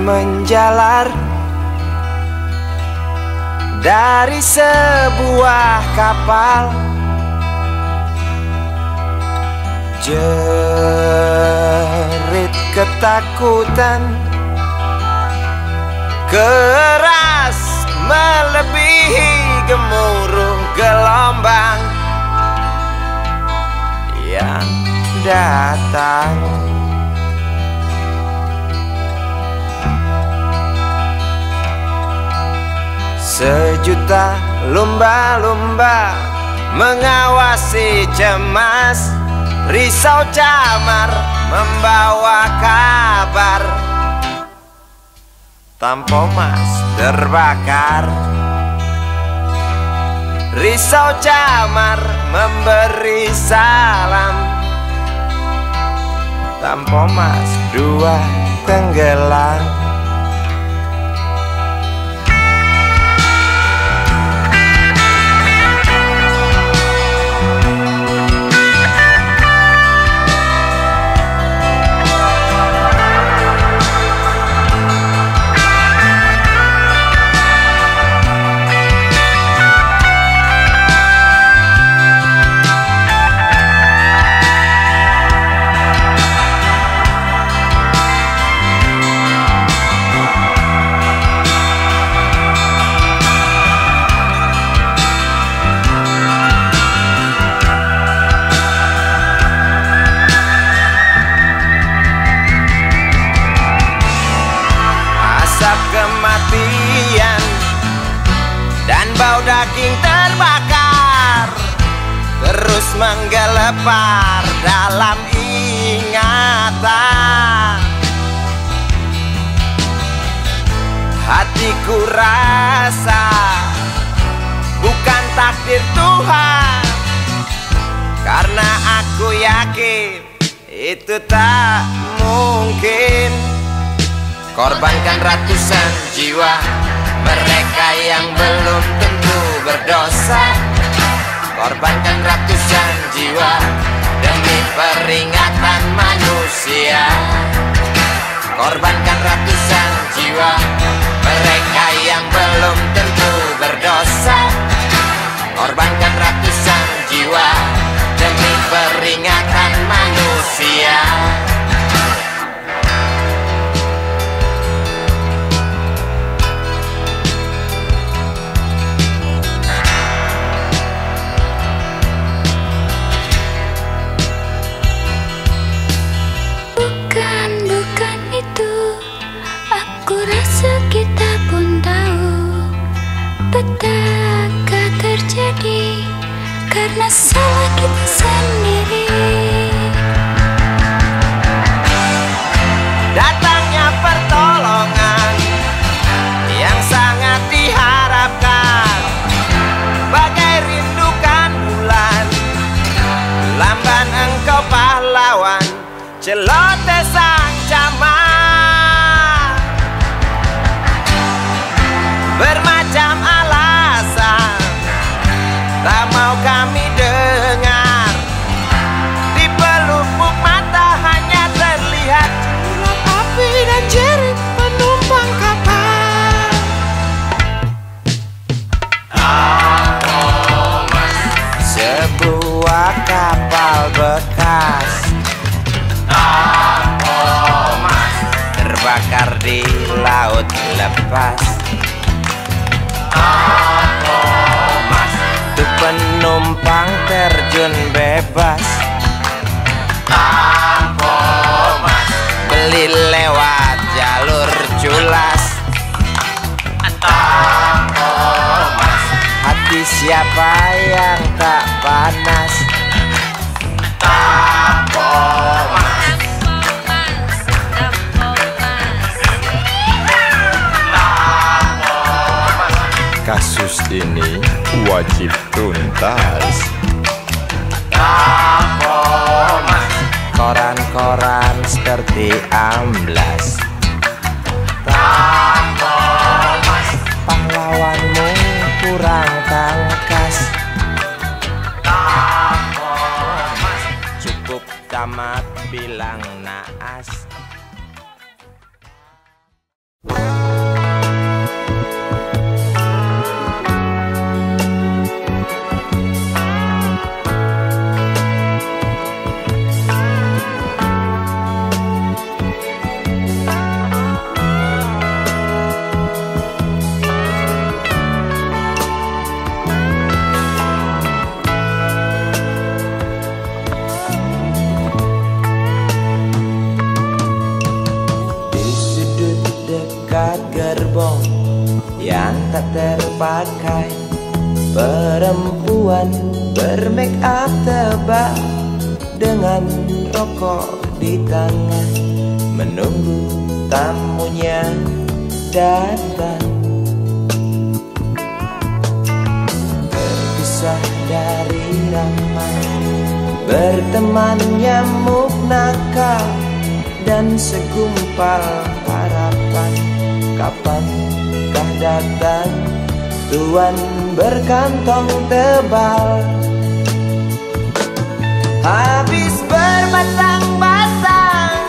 Menjalar dari sebuah kapal. Jerit ketakutan Keras melebihi gemuruh gelombang Yang datang Sejuta lumba-lumba mengawasi cemas. Risau camar membawa kabar. Tampo mas terbakar. Risau camar memberi salam. Tampo mas dua tenggelam dalam ingatan. Hatiku rasa Bukan takdir Tuhan. Karena aku yakin Itu tak mungkin. Korbankan ratusan jiwa Mereka yang belum tentu berdosa Korbankan ratusan jiwa Demi peringatan manusia. Korbankan ratusan jiwa Mereka yang belum tentu berdosa. Korbankan ratusan jiwa Demi peringatan manusia petaka terjadi karena salah kita sendiri. Lepas penumpang terjun bebas. Ampo mas Beli lewat jalur culas. Ampo mas Hati siapa yang tak panas ini wajib tuntas. Koran-koran seperti amblas pakai Perempuan bermake up tebal Dengan rokok di tangan Menunggu tamunya datang. Terpisah dari ramai Berteman nyamuk nakal Dan segumpal harapan Kapankah datang Tuan berkantong tebal. Habis berbatang-batang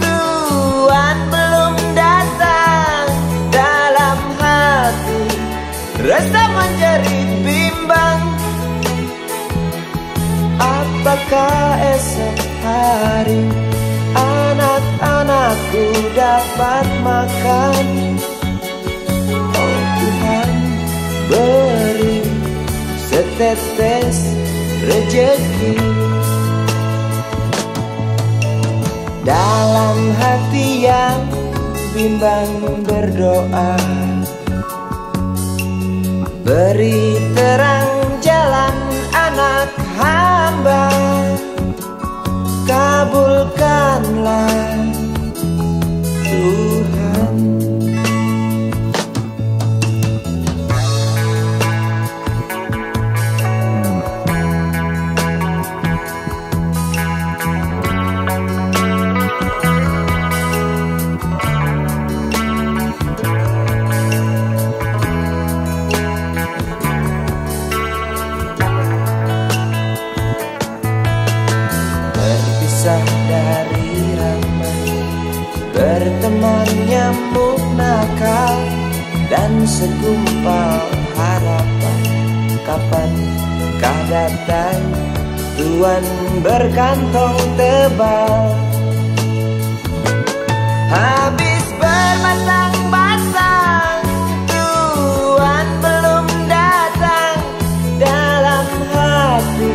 Tuan belum datang. Dalam hati Rasa menjerit bimbang. Apakah esok hari Anak-anakku dapat makan beri setetes rejeki. Dalam hati yang bimbang berdoa Beri terang jalan anak hamba. Kabulkanlah nakal Dan segumpal harapan. Kapan kah datang Tuan berkantong tebal? Habis berbatang-batang Tuan belum datang. Dalam hati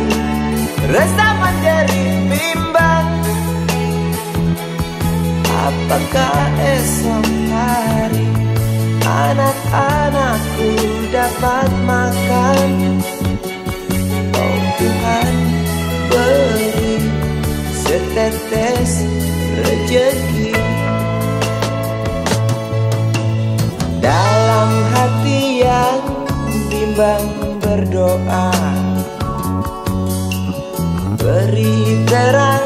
Rasa menjerit bimbang Apakah esok hari Anak-anakku dapat makan. Oh Tuhan beri setetes rejeki. Dalam hati yang bimbang berdoa Beri terang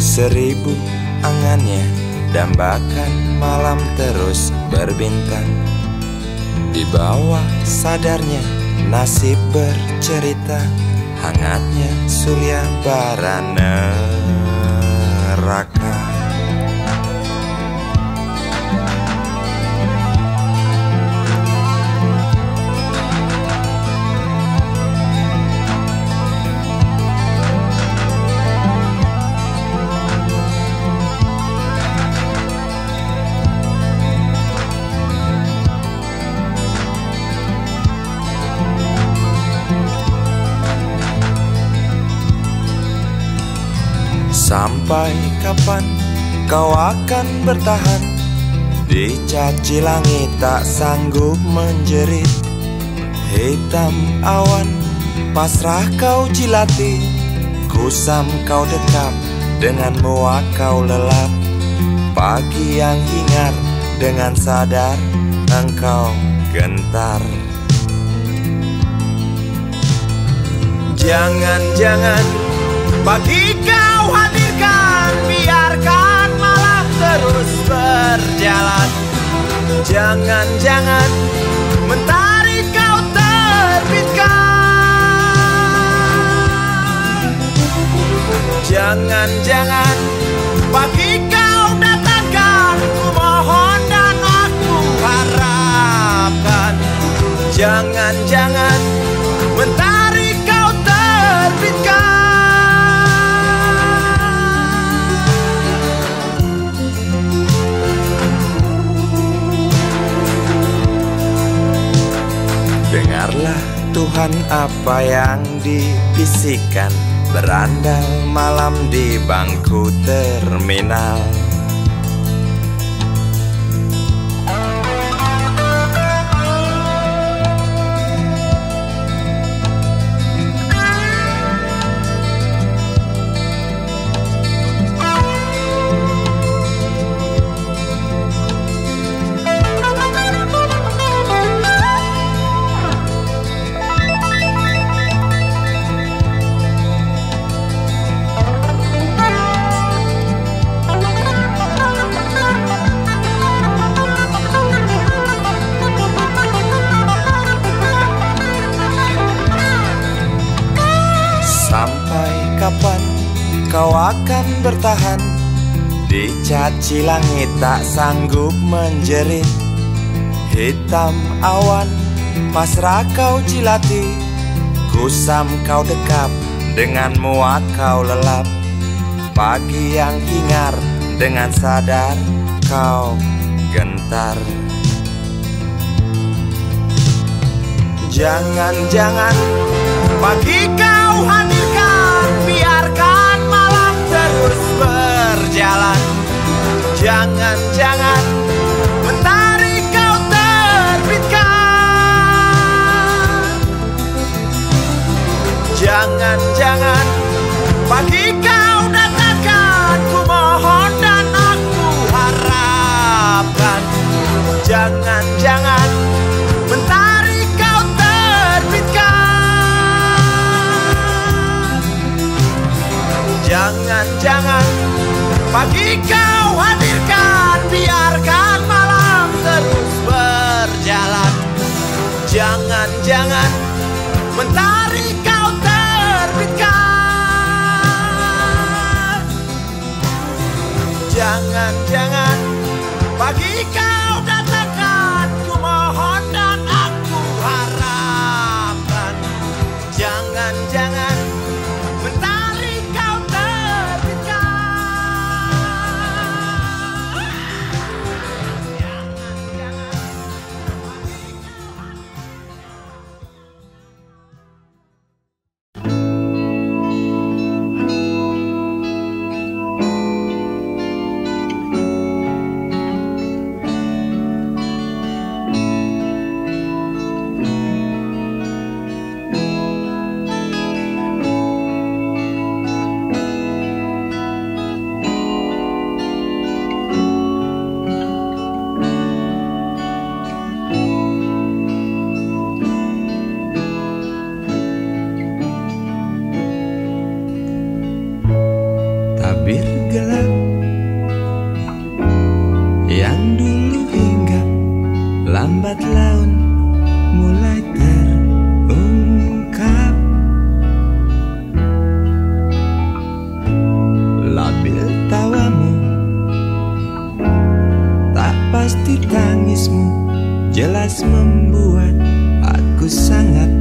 seribu angannya Dambakan malam terus berbintang. Di bawah sadarnya nasib bercerita Hangatnya surya bara Sampai kapan kau akan bertahan? Di caci langit tak sanggup menjerit. Hitam awan pasrah kau jilati. Kusam kau dekap dengan muak kau lelap. Pagi yang hingar dengan sadar engkau gentar. Jangan-jangan pagi kau hadirkan Biarkan malam terus berjalan. Jangan-jangan mentari kau terbitkan. Jangan-jangan pagi kau datangkan Ku mohon dan aku harapkan. Jangan-jangan mentari Dengarlah Tuhan apa yang dibisikkan Berandal malam di bangku terminal Di caci langit tak sanggup menjerit Hitam awan pasrah kau jilati Kusam kau dekap dengan muak kau lelap. Pagi yang hingar dengan sadar kau gentar. Jangan-jangan pagi kau hadirkan Jangan-jangan mentari kau terbitkan. Jangan-jangan pagi kau datangkan Ku mohon dan aku harapkan. Jangan-jangan mentari kau terbitkan. Jangan-jangan pagi kau Jangan-jangan mentari kau terbitkan. Jangan-jangan pagi Lambat laun mulai terungkap. Labil tawamu Tak pasti tangismu Jelas membuat aku sangat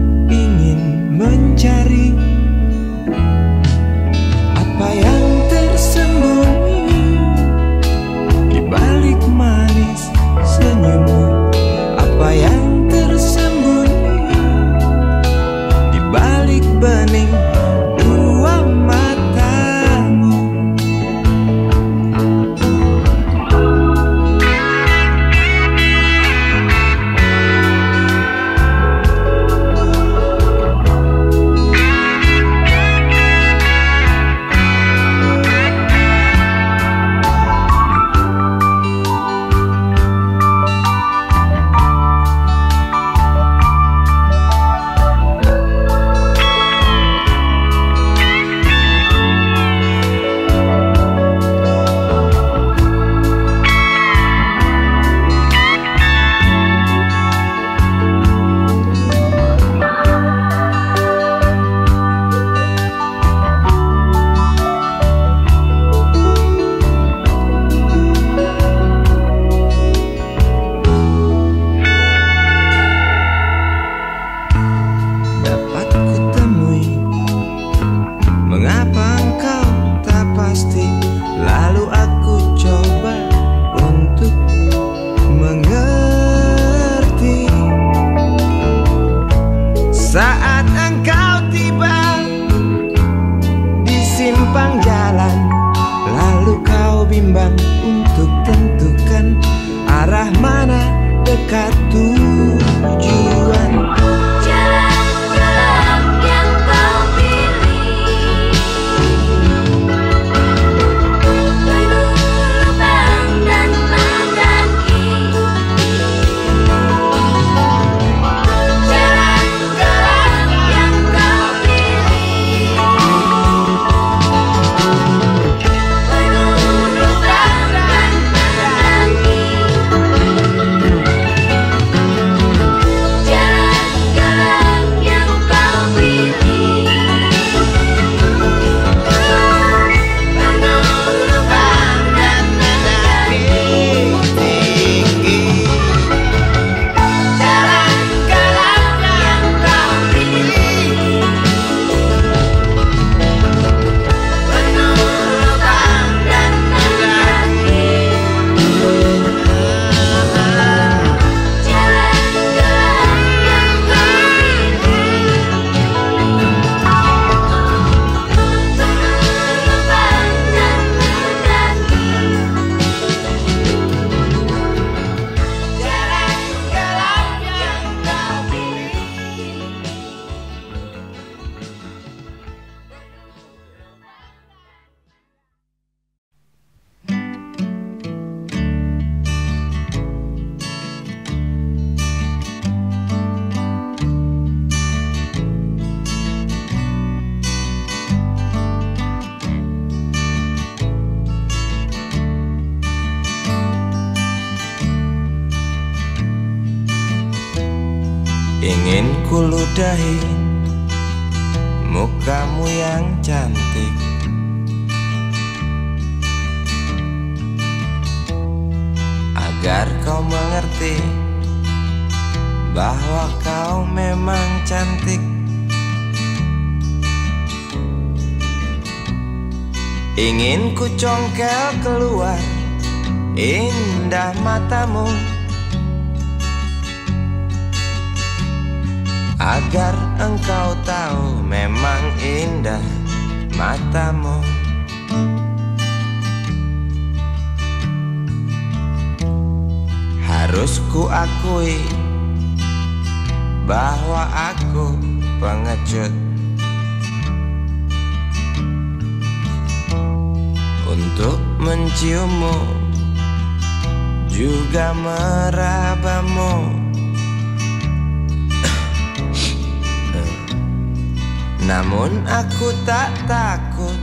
Namun aku tak takut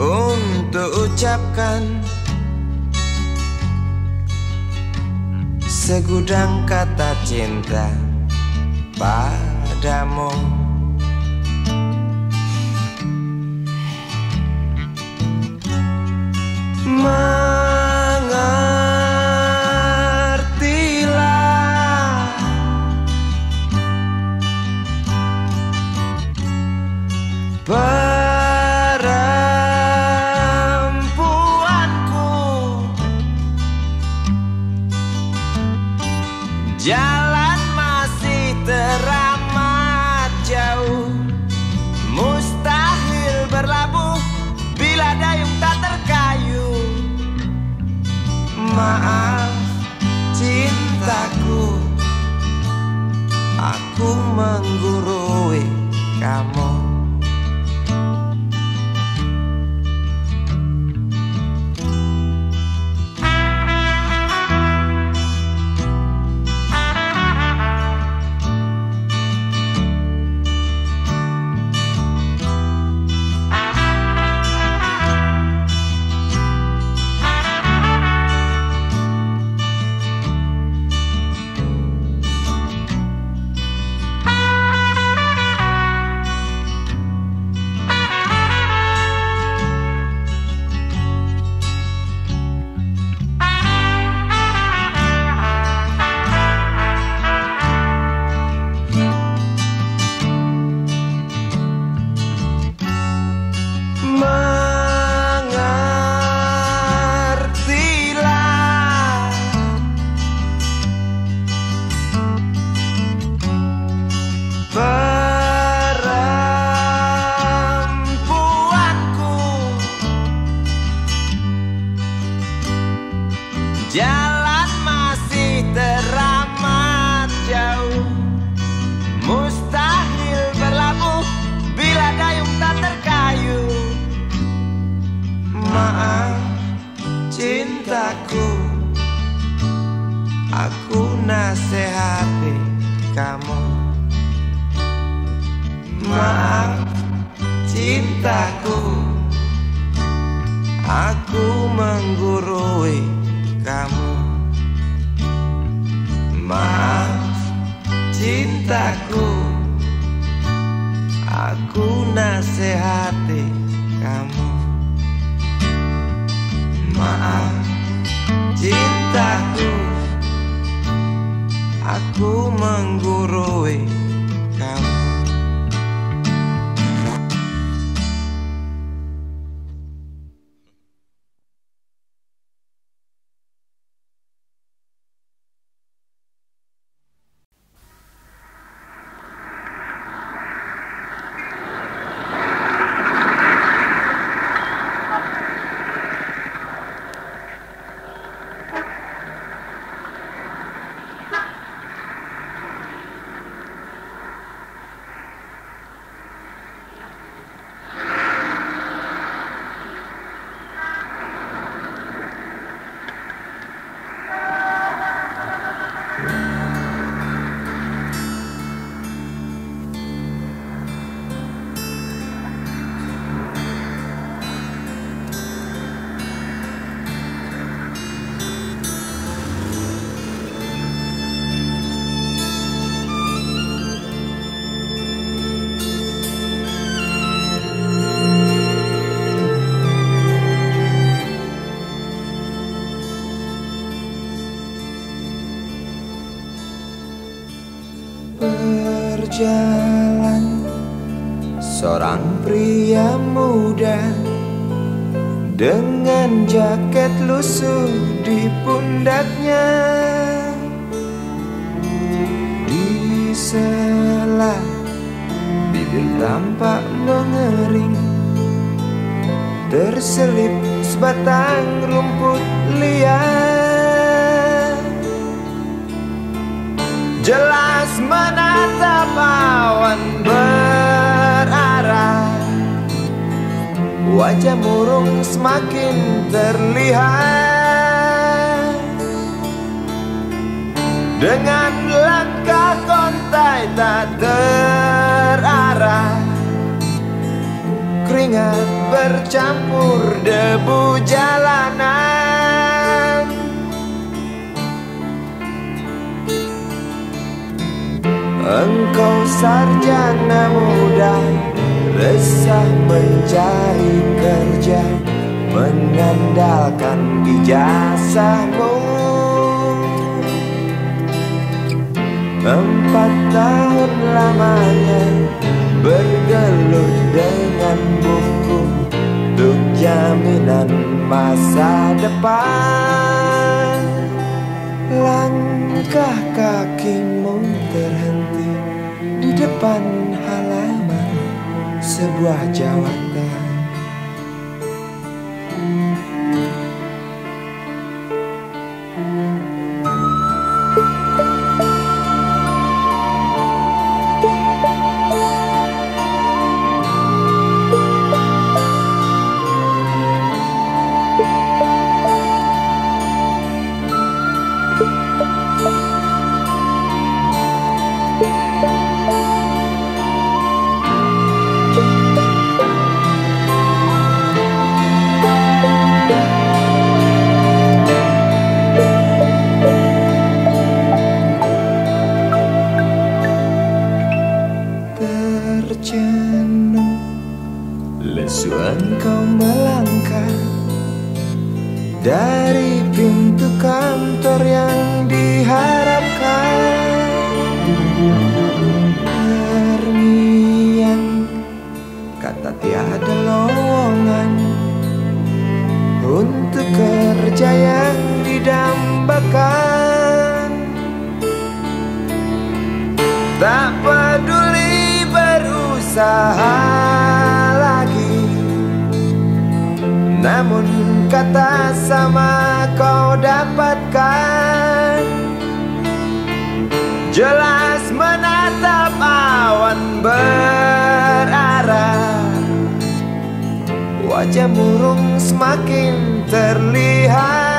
untuk ucapkan Segudang kata cinta padamu. Maaf cintaku. Aku nasihati kamu. Maaf cintaku. Aku menggurui kamu. Maaf cintaku. Aku nasihati kamu Maaf. Cintaku Aku menggurui jaket lusuh di pundaknya. Di sela Bibir tampak mengering. Terselip sebatang rumput liar. Jelas menatap Wajah murung semakin terlihat. Dengan langkah kontai tak terarah. Keringat bercampur debu jalanan. Engkau sarjana muda Resah mencari kerja Mengandalkan ijazahmu. Empat tahun lamanya Bergelut dengan buku Untuk jaminan masa depan. Langkah kakimu terhenti Di depan Sebuah jawatan tak peduli berusaha lagi? Namun kata sama kau dapatkan. Jelas menatap awan berarah. Wajah murung semakin terlihat.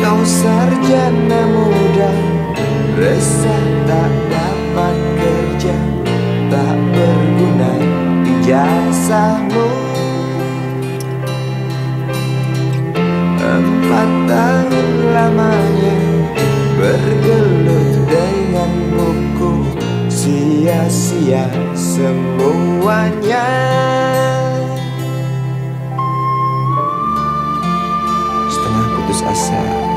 Kau sarjana muda. Resah tak dapat kerja Tak berguna jasamu. Empat tahun lamanya Bergelut dengan buku. Sia-sia semuanya. I said.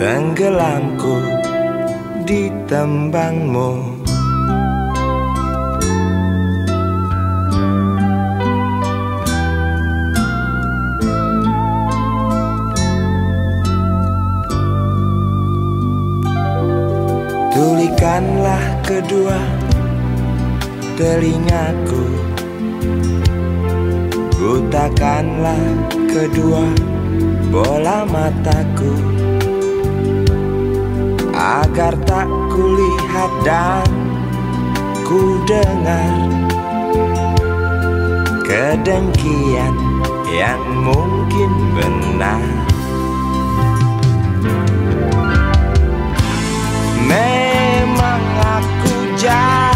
Tenggelamku di tembangmu. Tulikanlah kedua telingaku. Butakanlah kedua bola mataku. Agar tak kulihat dan ku dengar Kedengkian yang mungkin benar. Memang aku jago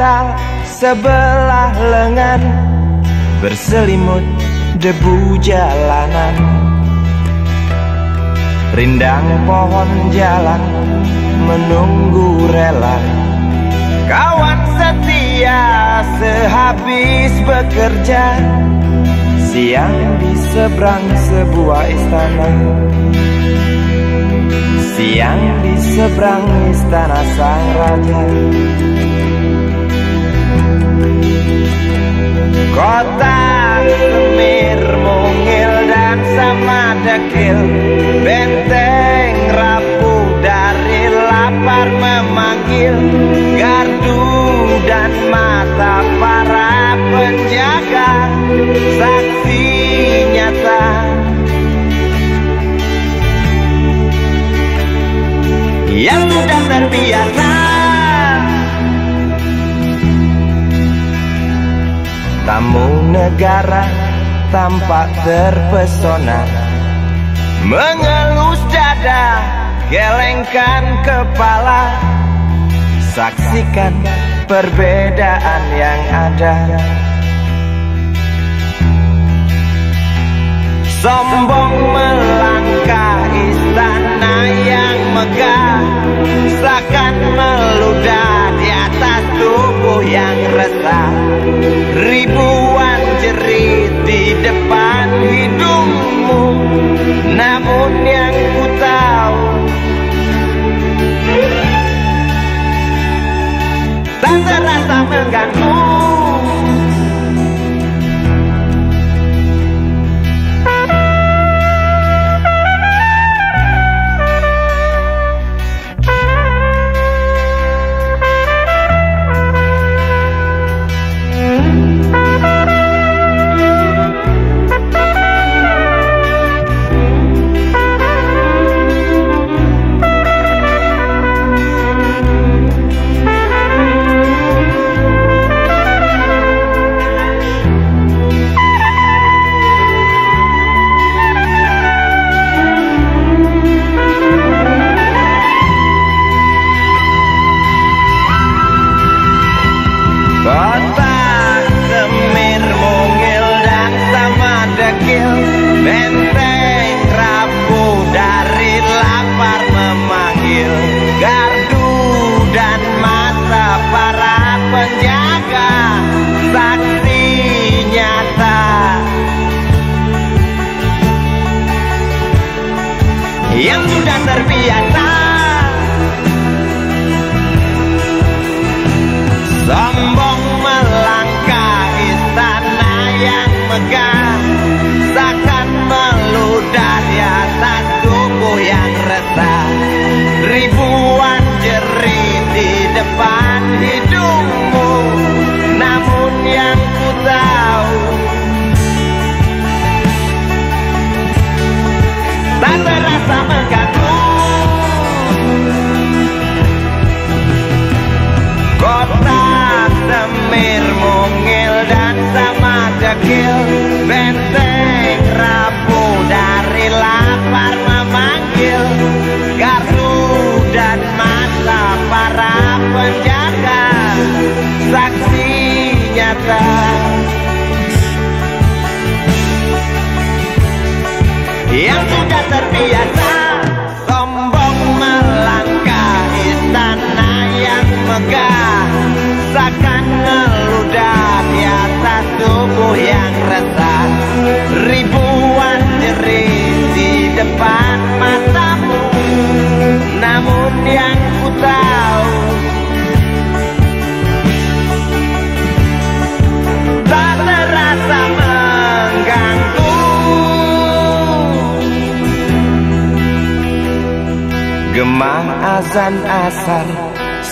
berbantal sebelah lengan Berselimut debu jalanan. Rindang pohon jalan menunggu rela. Kawan setia sehabis bekerja Siang di seberang sebuah istana. Siang di seberang istana sang raja Kota semir mungil dan sama dekil. Benteng rapuh dari lapar memanggil. Gardu dan mata para penjaga. Saksi nyata. Yang sudah terbiasa Tamu negara tampak terpesona. Mengelus dada, gelengkan kepala. Saksikan perbedaan yang ada. Sombong melangkah istana yang megah. Seakan meludah tubuh yang resah. Ribuan jerit di depan hidungmu. Namun yang ku tahu Tak terasa mengganggu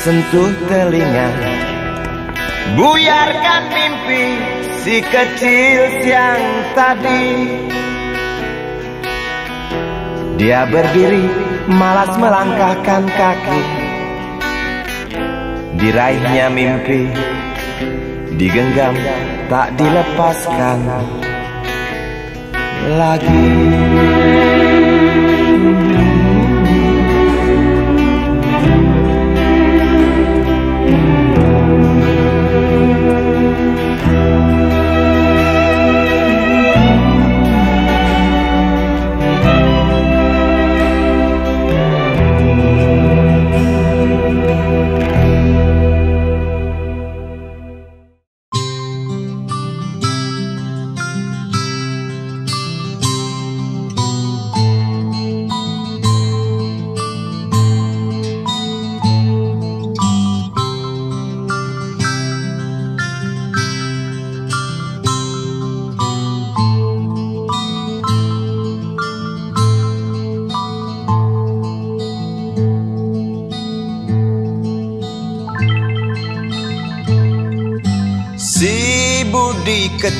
sentuh telinga. Buyarkan mimpi si kecil siang tadi. Dia berdiri malas melangkahkan kaki. Diraihnya mimpi Digenggam tak dilepaskan. Lagi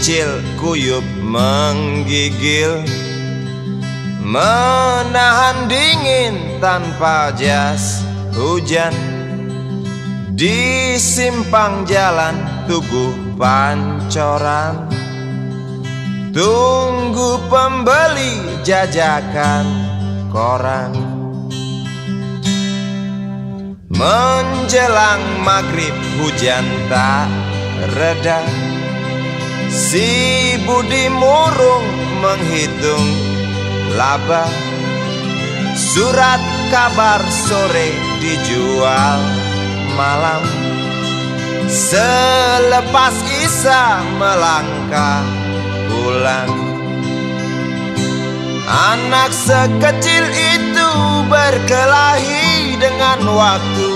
kecil kuyup menggigil Menahan dingin tanpa jas hujan. Di simpang jalan tugu pancoran Tunggu pembeli jajakan koran Menjelang maghrib hujan tak reda Si Budi murung menghitung laba Surat kabar sore dijual malam. Selepas Isa melangkah pulang Anak sekecil itu berkelahi dengan waktu.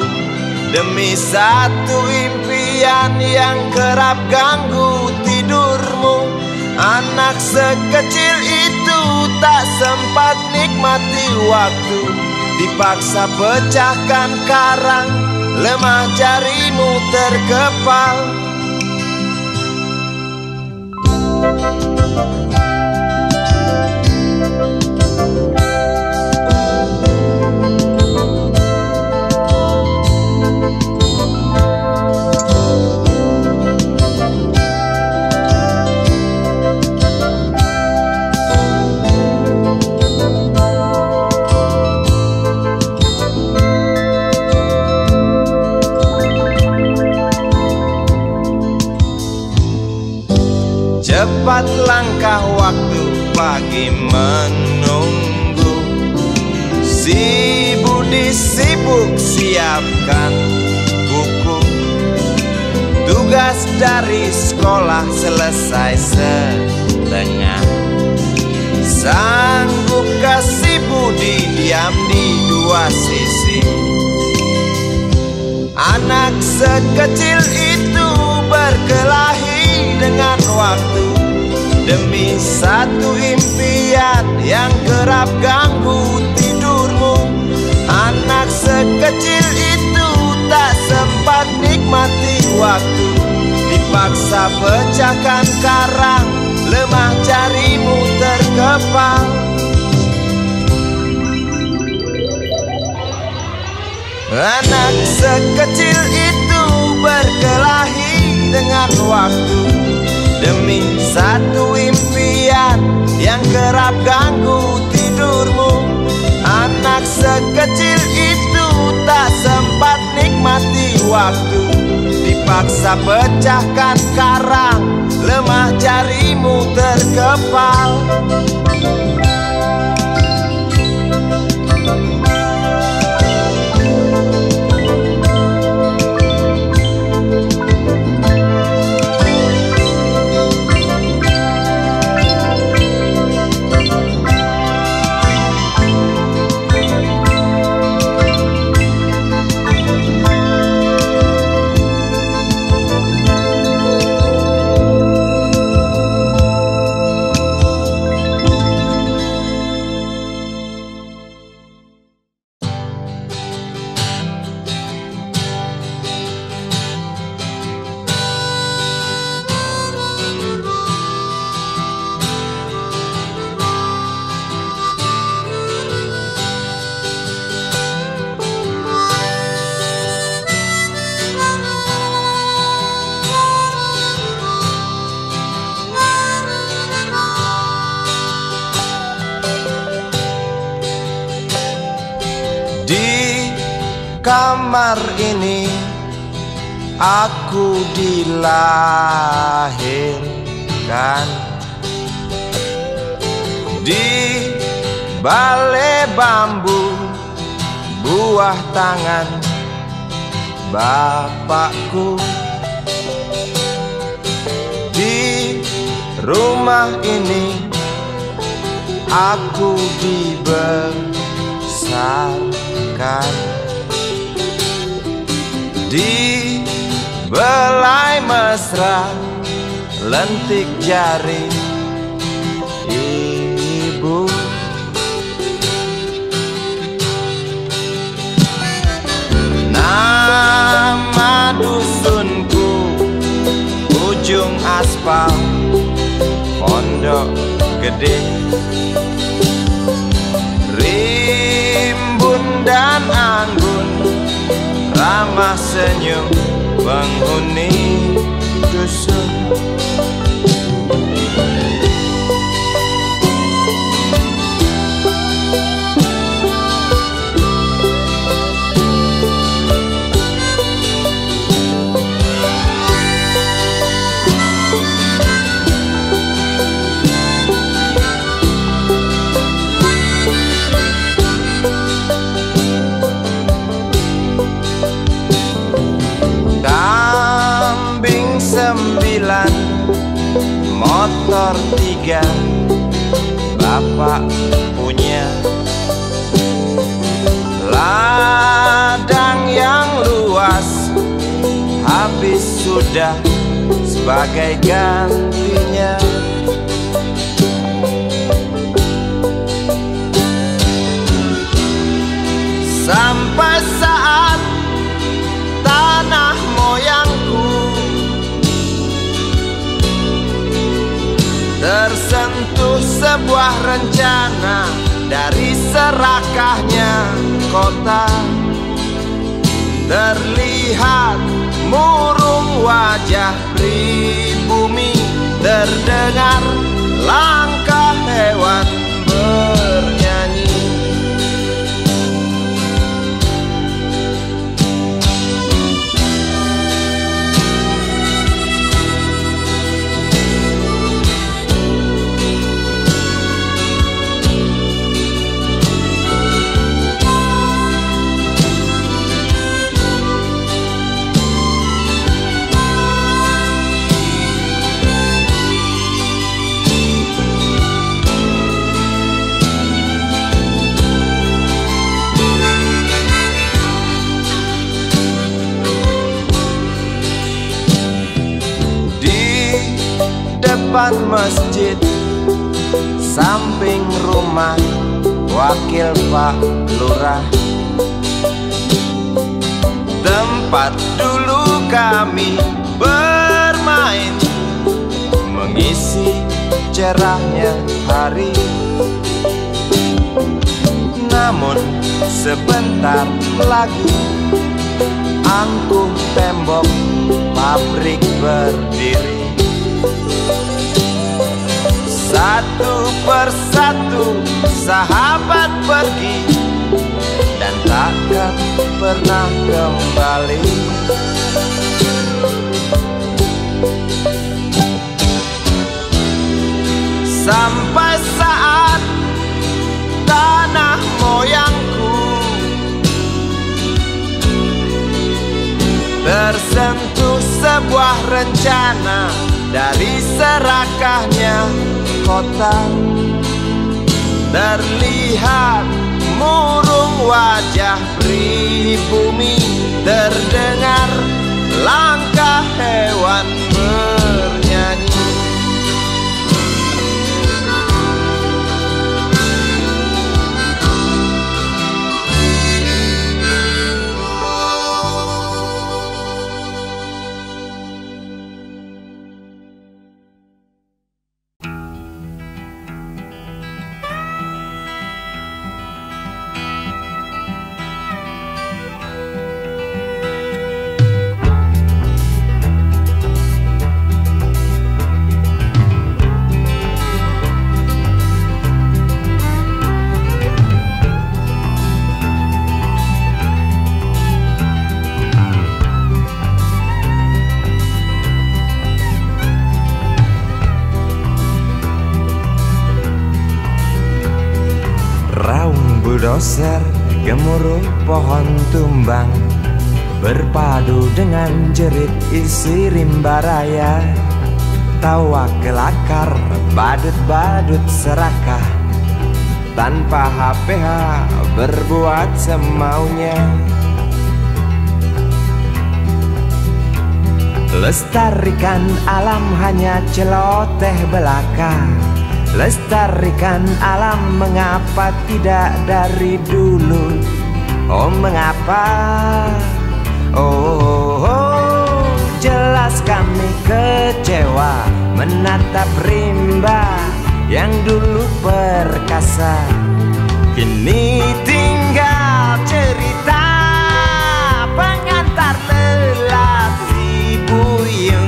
Demi satu impian yang kerap ganggu Anak sekecil itu tak sempat nikmati waktu. Dipaksa pecahkan karang Lemah jarimu terkepal. Cepat siapkan buku. Tugas dari sekolah selesai setengah. Sanggup kasih budi diam di dua sisi. Anak sekecil itu berkelahi dengan waktu. Demi satu impian yang kerap ganggu sekecil itu tak sempat nikmati waktu. Dipaksa pecahkan karang Lemah jarimu terkepal Anak sekecil itu berkelahi dengan waktu. Demi satu impian yang kerap ganggu tidurmu. Anak sekecil itu tak sempat nikmati waktu. Dipaksa pecahkan karang Lemah jarimu terkepal buah tangan bapakku. Di rumah ini aku dibesarkan. Di belai mesra lentik jari Nama dusunku ujung aspal pondok gede. Rimbun dan anggun ramah senyum penghuni dusun Motor tiga Bapak punya Ladang yang luas. Habis sudah sebagai gantinya sebuah rencana Dari serakahnya kota. Terlihat murung wajah pribumi Terdengar langkah hewan depan masjid Samping rumah wakil Pak Lurah. Tempat dulu kami bermain Mengisi cerahnya hari. Namun sebentar lagi Angkuh tembok pabrik berdiri Satu persatu sahabat pergi Dan takkan pernah kembali. Sampai saat tanah moyangku Tersentuh sebuah rencana Dari serakahnya kota. Terlihat murung wajah pribumi Terdengar langkah hewan Bulldozer gemuruh pohon tumbang Berpadu dengan jerit isi rimba raya. Tawa kelakar badut-badut serakah Tanpa HPH berbuat semaunya. Lestarikan alam hanya celoteh belaka Lestarikan alam mengapa tidak dari dulu? Oh mengapa? Oh, oh, oh jelas kami kecewa Menatap rimba yang dulu perkasa. Kini tinggal cerita pengantar lelaki buyung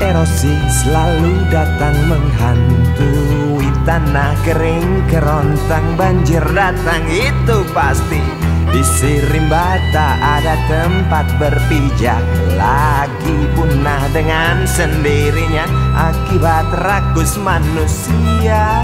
erosi selalu datang menghantui Tanah kering kerontang banjir datang itu pasti. Di Sirimba tak ada tempat berpijak Lagi punah dengan sendirinya Akibat rakus manusia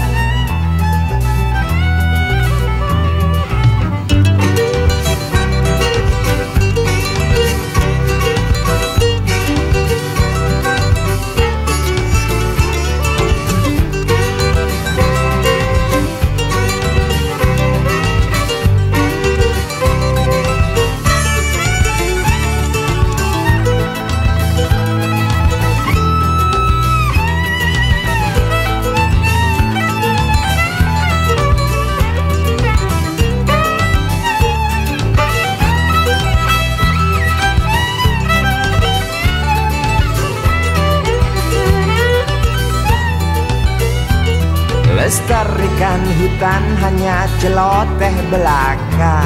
Hutan hanya celoteh belaka.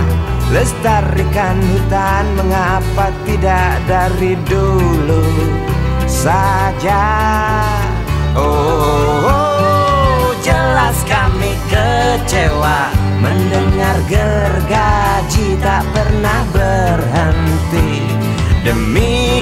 Lestarikan hutan mengapa tidak dari dulu saja? Oh, oh, jelas kami kecewa Mendengar gergaji tak pernah berhenti. Demi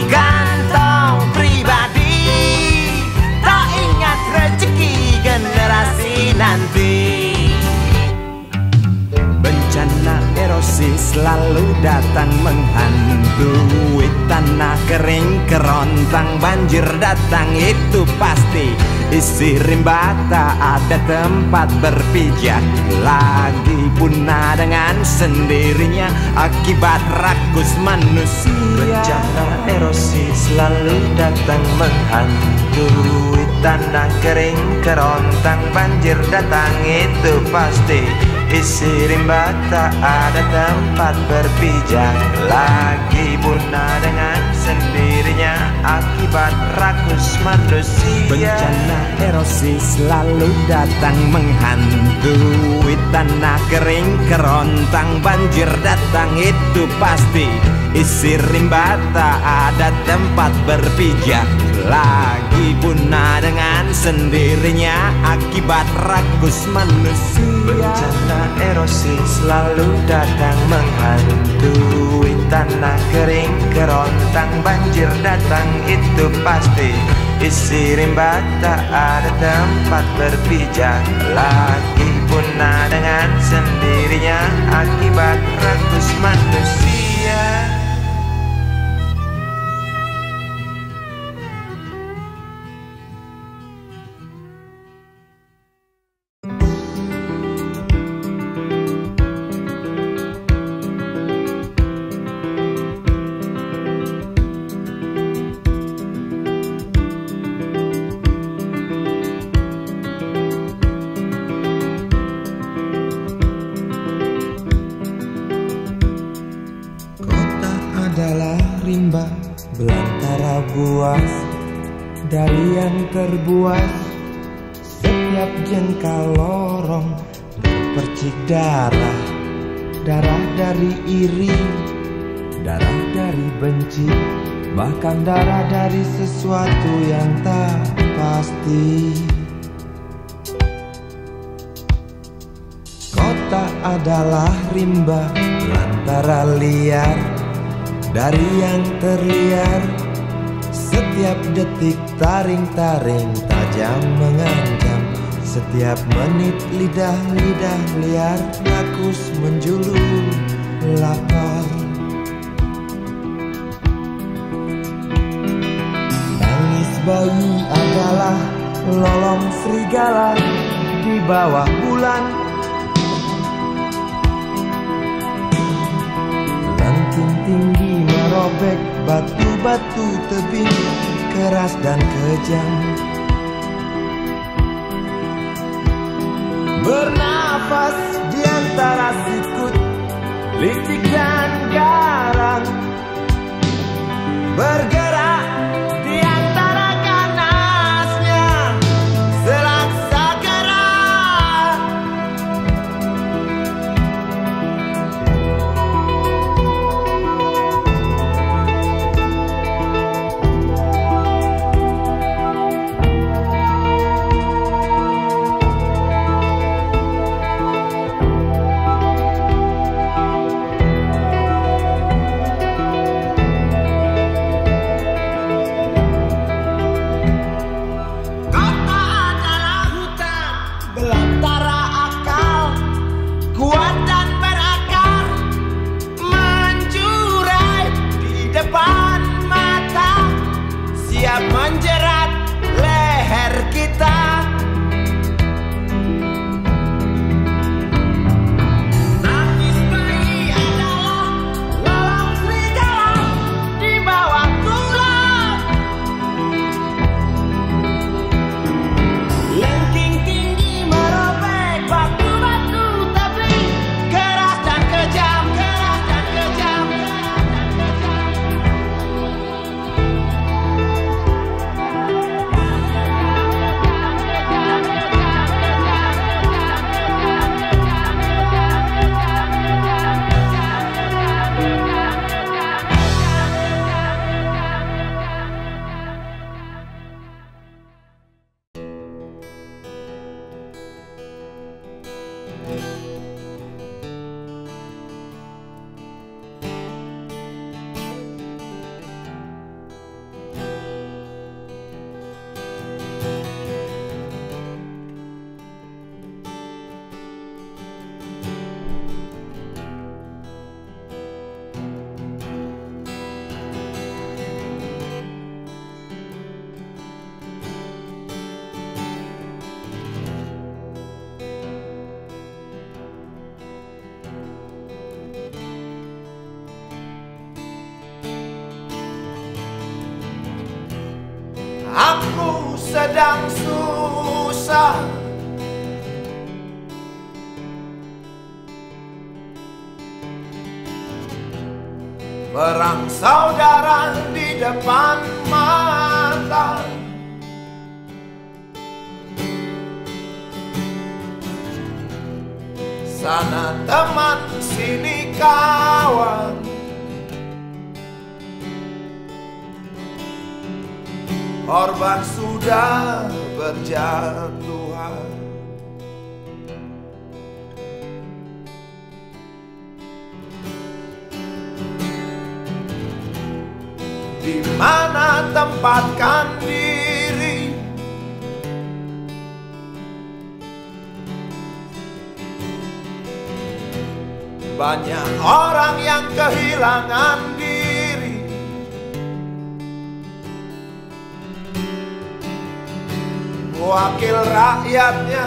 erosi selalu datang menghantui Tanah kering kerontang banjir datang itu pasti Isi rimba. Tak ada tempat berpijak Lagi punah dengan sendirinya akibat rakus manusia. Bencana erosi selalu datang menghantui Tanah kering kerontang banjir datang itu pasti Isi rimba tak ada tempat berpijak. Lagi punah dengan sendirinya Akibat rakus manusia. Bencana erosi selalu datang menghantui Tanah kering kerontang banjir datang itu pasti. Isi rimba tak ada tempat berpijak. Lagi punah dengan sendirinya Akibat rakus manusia. Bencana erosi selalu datang menghantui Tanah kering kerontang banjir datang itu pasti Isi rimba. Tak ada tempat berpijak Lagi punah dengan sendirinya Akibat rakus manusia taring-taring tajam mengancam. Setiap menit lidah-lidah liar rakus menjulur lapar. Tangis bayi adalah lolong serigala di bawah bulan. Lanting tinggi merobek batu-batu tebing keras dan kejam. Bernafas di antara sikut, licik dan garang. Bergerak di depan mata Sana teman, sini kawan. Korban sudah berjatuhan Di mana tempatkan diri? Banyak orang yang kehilangan diri. Wakil rakyatnya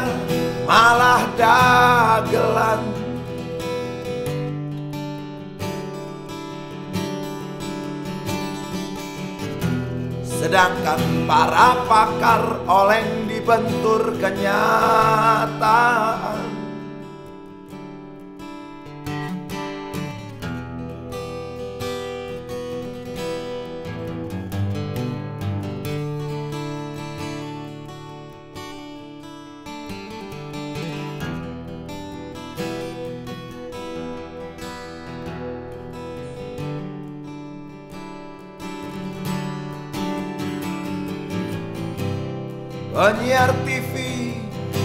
malah dagelan Sedangkan para pakar oleng dibentur kenyataan Penyiar TV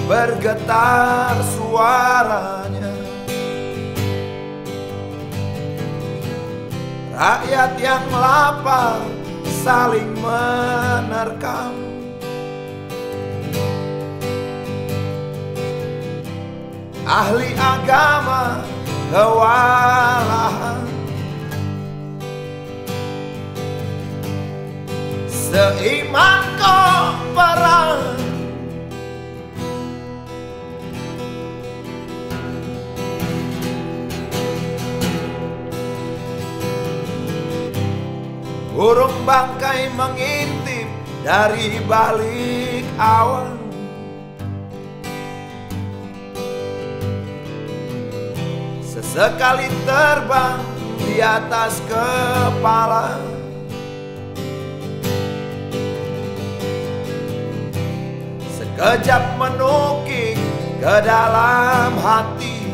bergetar suaranya. Rakyat yang lapar saling menerkam. Ahli agama kewalahan Seiman kau perang Burung bangkai mengintip dari balik awan. Sesekali terbang di atas kepala Sekejap menukik ke dalam hati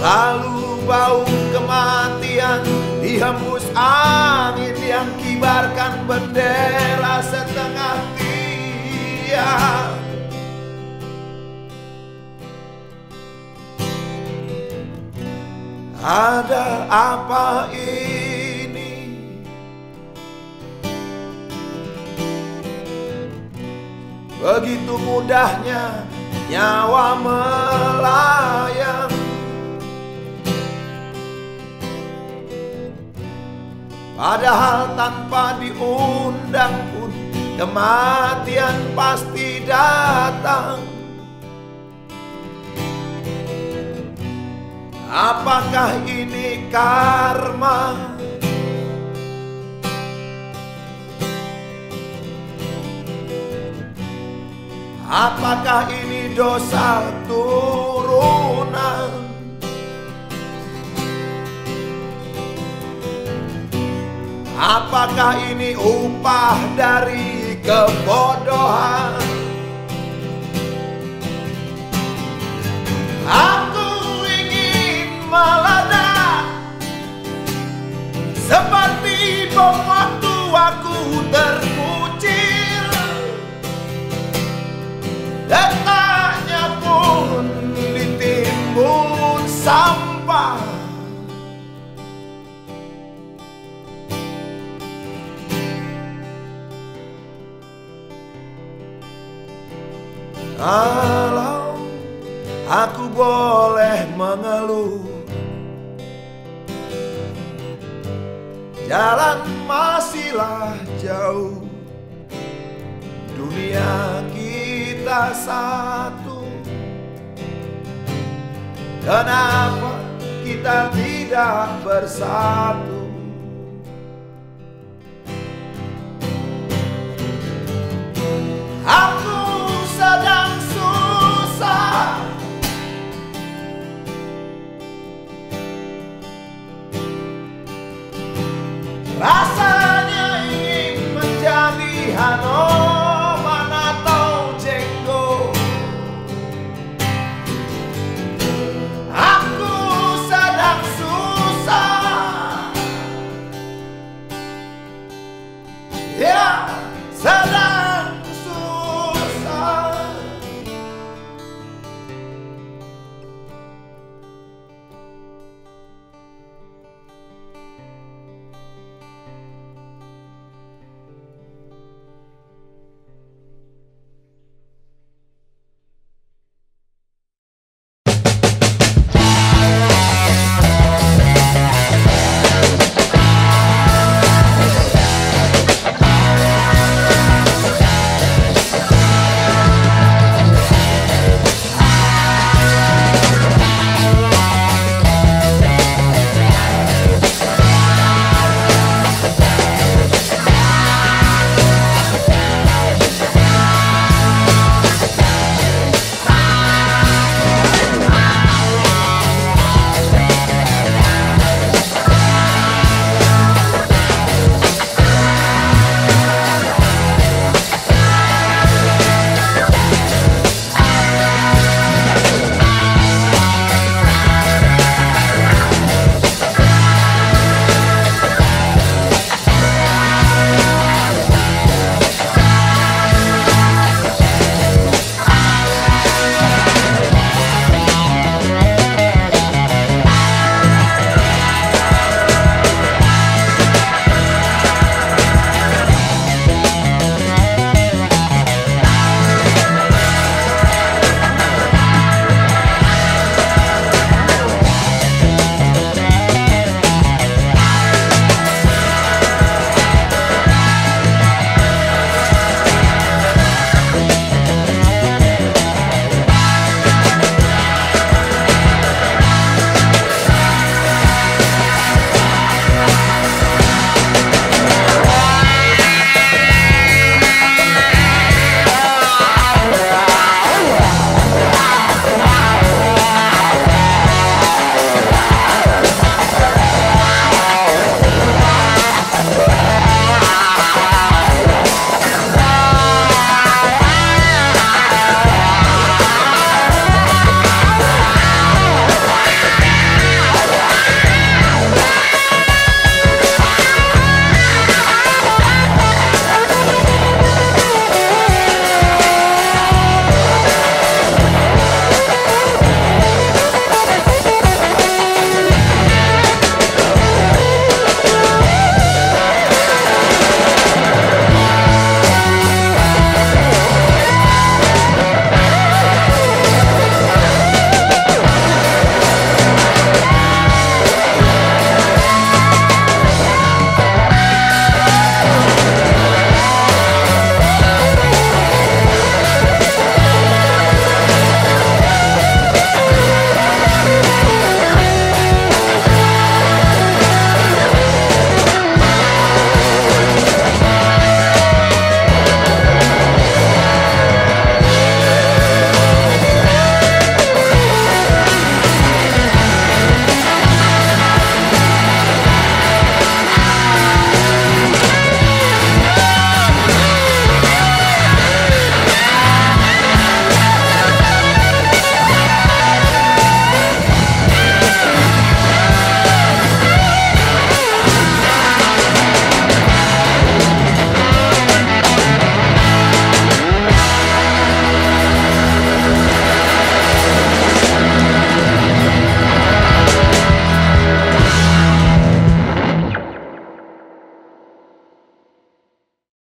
Lalu bau kematian dihembus angin yang kibarkan bendera setengah tiang Ada apa ini? Begitu mudahnya nyawa melayang Padahal tanpa diundang pun kematian pasti datang Apakah ini karma? Apakah ini dosa turunan? Apakah ini upah dari kebodohan? Aku ingin meledak Seperti bom waktu aku terkucil Detaknya pun ditimbun sampah. Kalau aku boleh mengeluh Jalan masihlah jauh. Dunia kita satu. Kenapa kita tidak bersatu